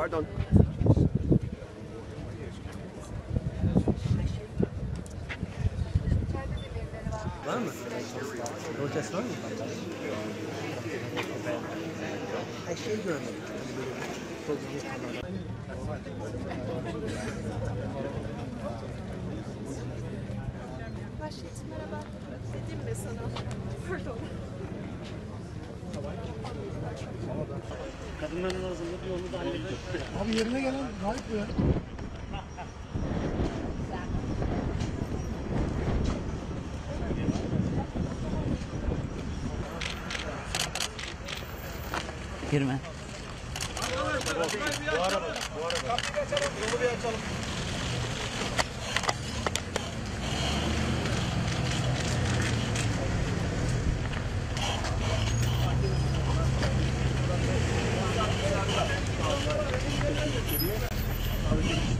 pardon. Var mı? Domates var mı? Her şeyi görmedim. Başlat merhaba. Dedim mi sana? Pardon. Kadınların hazırlığı yolunu da halledecek. Abi yerine gelen gayet bu ya. Girme.